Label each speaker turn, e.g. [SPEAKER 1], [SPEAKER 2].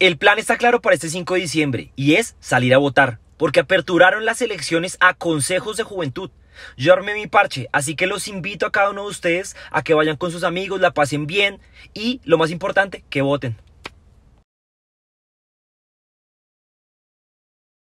[SPEAKER 1] El plan está claro para este 5 de diciembre y es salir a votar, porque aperturaron las elecciones a consejos de juventud. Yo armé mi parche, así que los invito a cada uno de ustedes a que vayan con sus amigos, la pasen bien y, lo más importante, que voten.